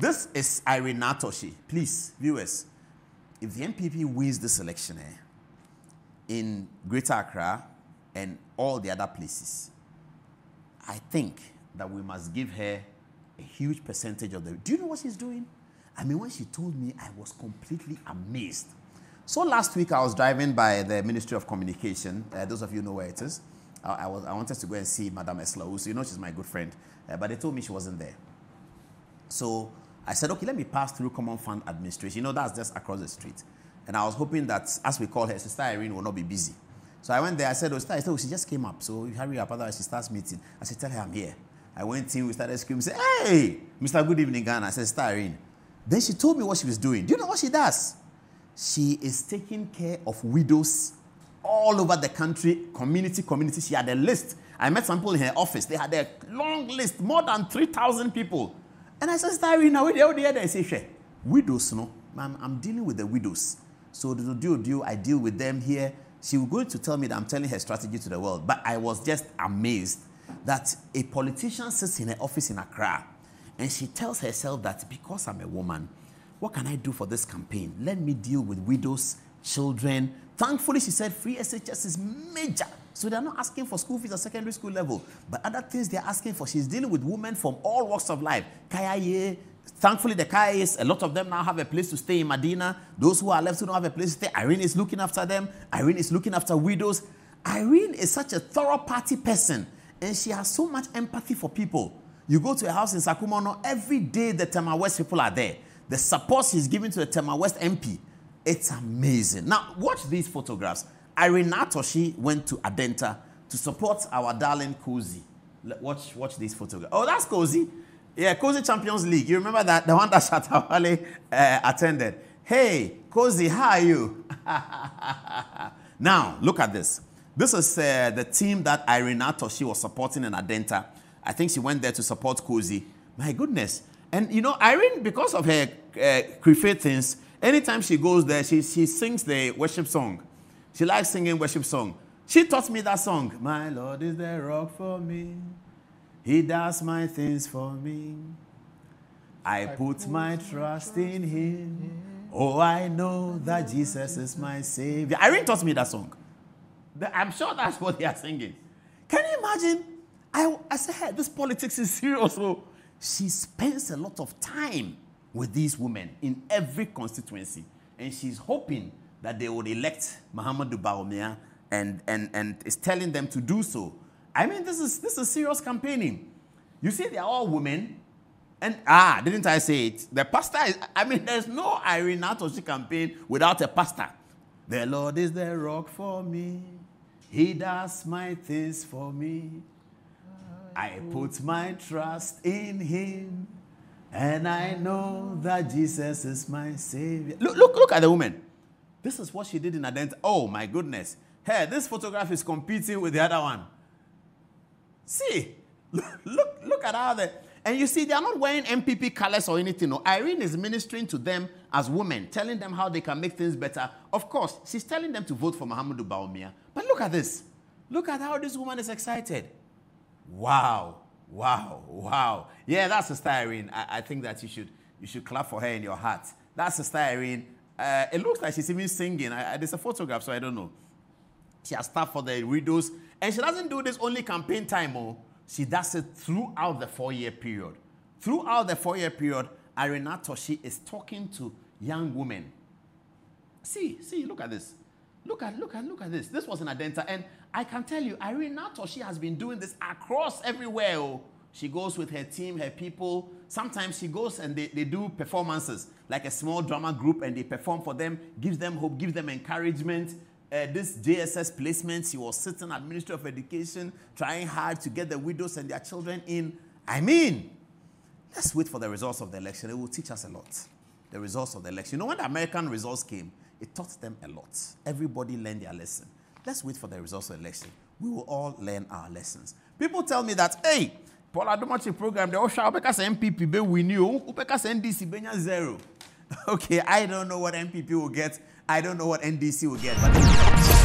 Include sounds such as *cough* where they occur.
This is Irene Naa Toshie. Please, viewers, if the NPP wins this election eh, in Greater Accra and all the other places, I think that we must give her a huge percentage of the. Do you know what she's doing? I mean, when she told me, I was completely amazed. So last week, I was driving by the Ministry of Communication. Uh, those of you know where it is. I, I, was, I wanted to go and see Madame Ursula, so you know she's my good friend. Uh, but they told me she wasn't there. So I said, okay, let me pass through Common Fund Administration. You know, that's just across the street. And I was hoping that, as we call her, Sister Irene will not be busy. So I went there. I said, oh, Sister, I said, oh, she just came up. So hurry up, otherwise she starts meeting. I said, tell her I'm here. I went in, we started screaming, say, hey, Mr. Good Evening, Ghana. I said, Sister Irene. Then she told me what she was doing. Do you know what she does? She is taking care of widows all over the country, community, community. She had a list. I met some people in her office. They had a long list, more than 3,000 people. And I said, Irene, now, where they I say, Share. Widows, no. I'm, I'm dealing with the widows. So the deal, deal, I deal with them here. She was going to tell me that I'm telling her strategy to the world. But I was just amazed that a politician sits in her office in Accra and she tells herself that because I'm a woman, what can I do for this campaign? Let me deal with widows, children. Thankfully, she said free SHS is major. So they're not asking for school fees at secondary school level. But other things they're asking for, she's dealing with women from all walks of life. Kaya Thankfully, the Kayas, a lot of them now have a place to stay in Medina. Those who are left who don't have a place to stay, Irene is looking after them. Irene is looking after widows. Irene is such a thorough party person, and she has so much empathy for people. You go to a house in Sakumono, every day the Tema West people are there. The support she's giving to the Tema West MP, it's amazing. Now, watch these photographs. Irene Naa Toshie went to Adenta to support our darling Kozie. Watch, watch this photograph. Oh, that's Kozie. Yeah, Kozie Champions League. You remember that? The one that *laughs* Shatta Wale uh, attended. Hey, Kozie, how are you? *laughs* now, look at this. This is uh, the team that Irene Toshie was supporting in Adenta. I think she went there to support Kozie. My goodness. And you know, Irene, because of her uh, things, anytime she goes there, she, she sings the worship song. She likes singing worship song. She taught me that song. My Lord is the rock for me. He does my things for me. I put my trust in him. Oh, I know that Jesus is my Savior. Irene taught me that song. I'm sure that's what they are singing. Can you imagine? I, I said, hey, this politics is serious. So she spends a lot of time with these women in every constituency. And she's hoping that they would elect Mahamudu Bawumia and, and, and is telling them to do so I mean, this is this is serious campaigning. You see, they are all women. And ah, didn't I say it? The pastor is, I mean, there's no Irene Naa Toshie campaign without a pastor. The Lord is the rock for me. He does my things for me. I put my trust in him. And I know that Jesus is my Savior. Look, look, look at the woman. This is what she did in Adenta. Oh my goodness. Hey, this photograph is competing with the other one. See, *laughs* look, look at how they. And you see, they are not wearing NPP colors or anything. No. Irene is ministering to them as women, telling them how they can make things better. Of course, she's telling them to vote for Mahamudu Bawumia. But look at this. Look at how this woman is excited. Wow, wow, wow. Yeah, that's Sister Irene. I, I think that you should, you should clap for her in your heart. That's Sister Irene. Uh, it looks like she's even singing. I, I, there's a photograph, so I don't know. She has staff for the widows. And she doesn't do this only campaign time, oh. She does it throughout the four-year period. Throughout the four-year period, Irene Toshie is talking to young women. See, see, look at this. Look at, look at, look at this. This was an Adenta. And I can tell you, Irene Toshie has been doing this across everywhere. Oh. She goes with her team, her people. Sometimes she goes and they, they do performances, like a small drama group, and they perform for them, gives them hope, gives them encouragement uh, this JSS placement, he was sitting at Ministry of Education, trying hard to get the widows and their children in. I mean, let's wait for the results of the election. It will teach us a lot. The results of the election. You know, when the American results came, it taught them a lot. Everybody learned their lesson. Let's wait for the results of the election. We will all learn our lessons. People tell me that, hey, Paul Adomachi program, all shout, because MPP be win you, because NDC be zero. *laughs* Okay, I don't know what MPP will get I don't know what NDC will get, but.